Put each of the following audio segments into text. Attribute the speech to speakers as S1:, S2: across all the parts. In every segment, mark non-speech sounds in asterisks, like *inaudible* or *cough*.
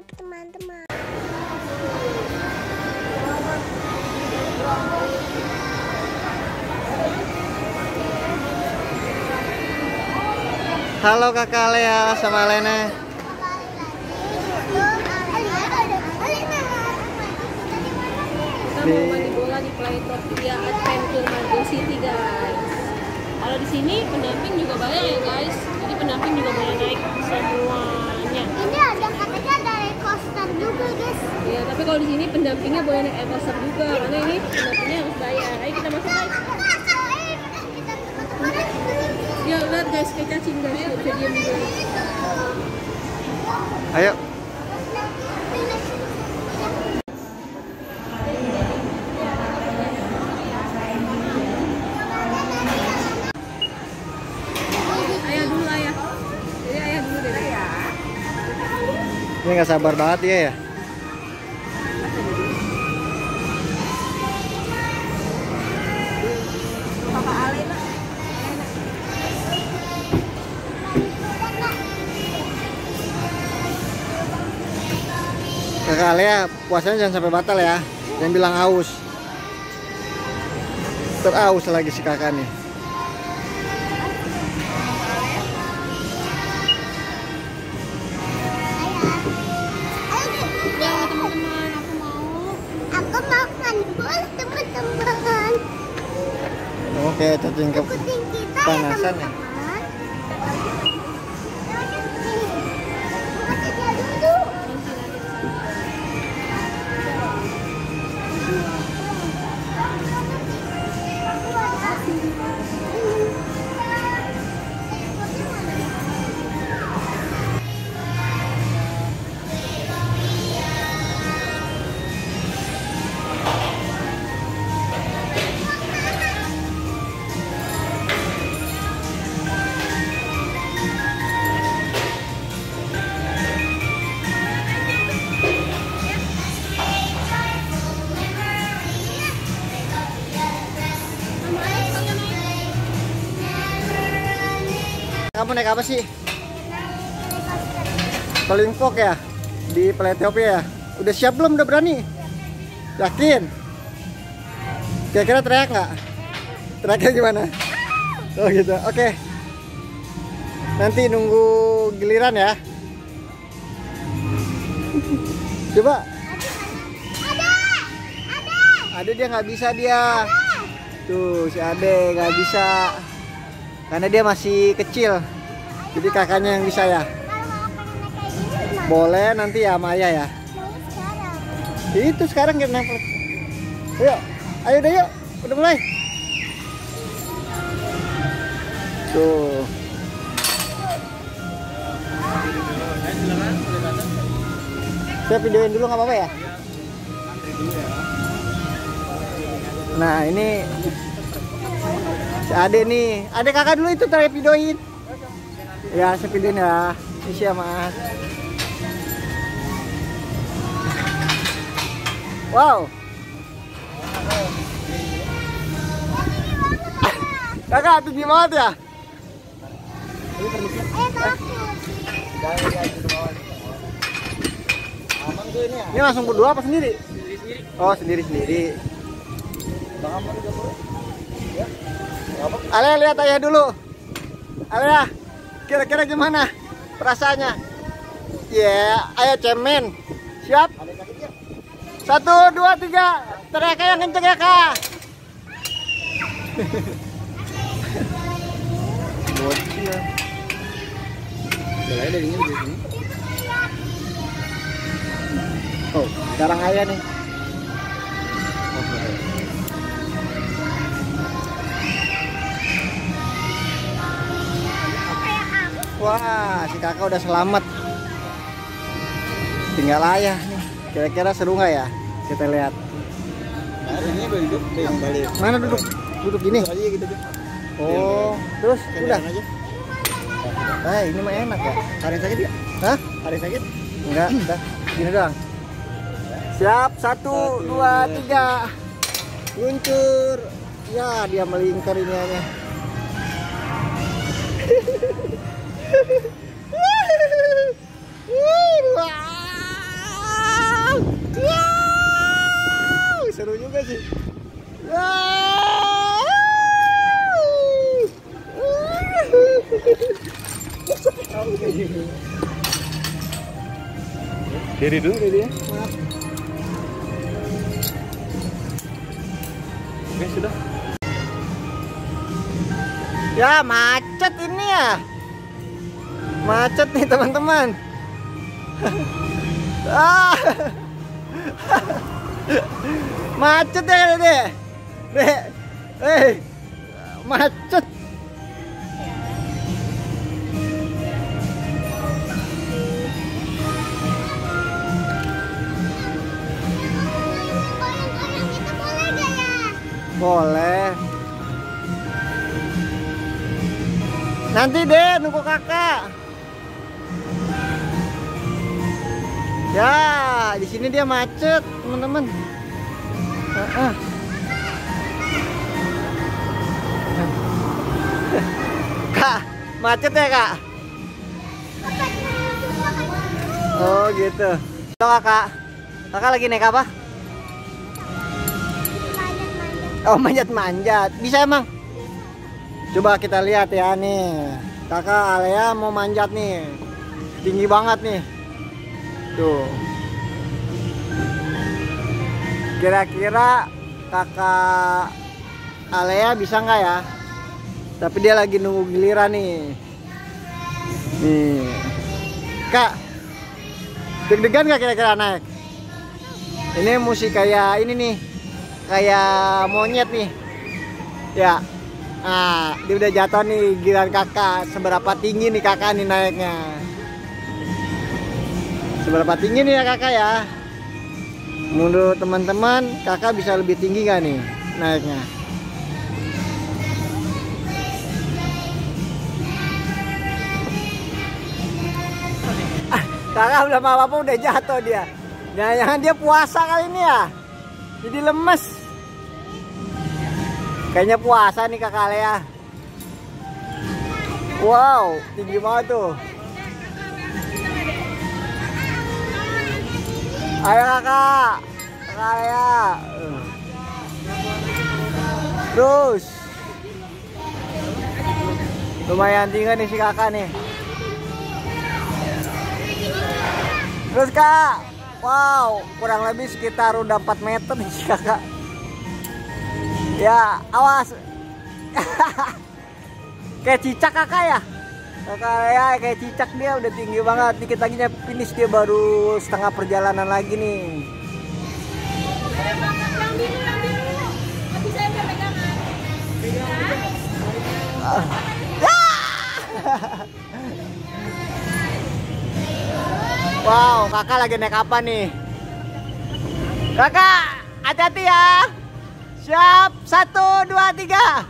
S1: subscribe teman-teman.
S2: Halo kakak Lea sama Lene.
S3: Kita mau main bola di Playtopia Adventure Margo City guys. Kalau di sini pendamping juga banyak ya guys. Jadi pendamping juga boleh naik semuanya.
S1: Ini ada katanya coaster juga guys.
S3: Ya, tapi kalau di sini pendampingnya boleh naik air juga karena ini pendampingnya harus bayar. Ayo kita masuk guys. Ya lihat guys kayak cacing guys, diam juga.
S2: Ayo. Ini nggak sabar banget ya ya. Kakak Lea puasanya jangan sampai batal ya. Yang bilang haus. Teraus lagi si kakak nih.
S3: Teman-teman.
S2: Oke,
S1: kita ya
S2: panasan ya. Kamu naik apa sih? Paling fok ya? Di Playtopia ya? Udah siap belum? Udah berani? Yakin? Kira-kira teriak nggak? Teriaknya gimana? Oh gitu, oke Nanti nunggu giliran ya Coba
S1: Ada, ada.
S2: Ade dia nggak bisa dia Tuh si Ade nggak bisa Karena dia masih kecil Jadi kakaknya yang bisa ya? Boleh nanti ya sama ayah ya.
S1: Mau sekarang.
S2: Itu sekarang kita naik. Ayo, ayo deh yuk. Udah mulai. Tuh. Saya videoin dulu nggak apa-apa ya? Nah ini si Ade nih, Ade kakak dulu itu tadi videoin. Ya, saya videoin ya. Ini sih ya mas. Wow. Kakak tinggi banget ya? Ini langsung berdua apa sendiri? Oh sendiri sendiri. Alia lihat ayah dulu. Alia, kira-kira gimana perasaannya? Ya, ayah cemen. Siap? Satu, dua, tiga. Teriak yang kenceng ya kak. Oh, sekarang ayah nih. Wah, si kakak udah selamat. Tinggal ayah nih. Kira-kira seru nggak ya? Kita lihat.
S4: ini duduk yang balik
S2: Mana duduk? Duduk gini.
S4: aja gitu
S2: Oh, terus udah.
S4: aja
S2: Eh, ini mah enak ya.
S4: ada sakit ya
S2: Hah?
S4: ada sakit
S2: Enggak, udah. Gini doang. Siap, satu, dua, tiga. Luncur. Ya, dia melingkar ini aja. Seru juga sih. Wow. Diri dulu diri ya. Oke, sudah. Ya, macet ini ya. Macet nih teman-teman. ah. macet ya dek. Dek. Eh. Macet.
S1: Boleh.
S2: Nanti deh nunggu kakak. Ya, di sini dia macet, teman-teman. *laughs* Kak, macet ya kak? Oh gitu. Halo kakak. Kakak lagi naik apa? Oh manjat-manjat, bisa emang? Coba kita lihat ya nih, kakak Alea mau manjat nih, tinggi banget nih, tuh. Kira-kira kakak Alea bisa nggak ya? Tapi dia lagi nunggu giliran nih. Nih, kak, deg-degan nggak kira-kira naik? Ini musik kayak ini nih, kayak monyet nih ya nah dia udah jatuh nih giliran kakak seberapa tinggi nih kakak nih naiknya seberapa tinggi nih ya kakak ya? Menurut teman-teman kakak bisa lebih tinggi gak nih naiknya? Ah, kakak belum apa-apa udah jatuh dia. Jangan-jangan dia puasa kali ini ya. Jadi lemes. Kayaknya puasa nih kakak Lea wow tinggi banget tuh ayo kakak Lea terus lumayan tinggi nih si kakak nih terus kak Wow, kurang lebih sekitar udah 4 meter nih si kakak. Ya, awas. *laughs* kayak cicak kakak ya. Kakak ya kayak cicak dia udah tinggi banget. Dikit lagi finish dia baru setengah perjalanan lagi nih. Wow, kakak lagi naik apa nih? Kakak, hati-hati ya. Siap, satu, dua, tiga.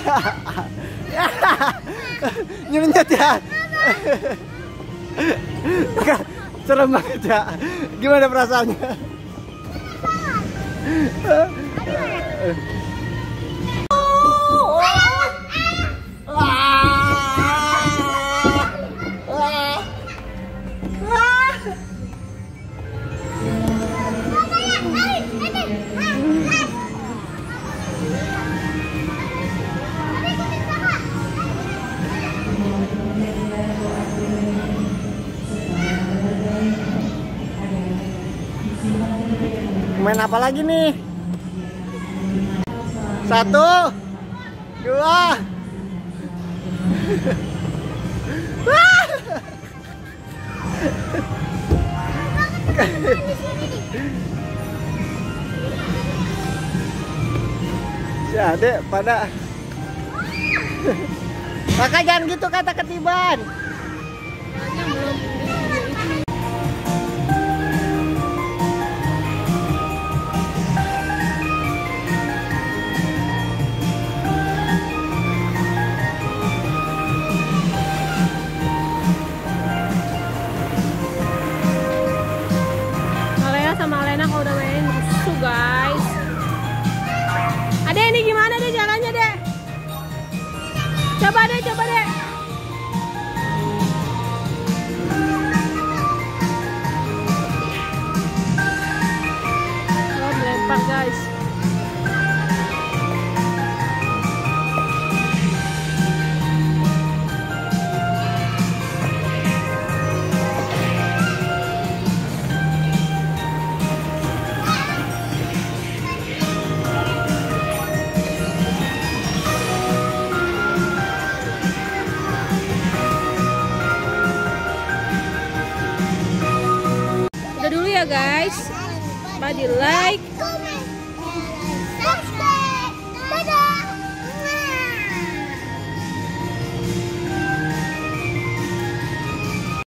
S2: *laughs* *laughs* Nyemenyet ya. Serem banget ya. Gimana perasaannya? Main apa lagi nih? Satu, dua. *laughs* Si adek pada Kakak jangan gitu kata ketiban.
S3: Udah dulu ya guys. Bye di like.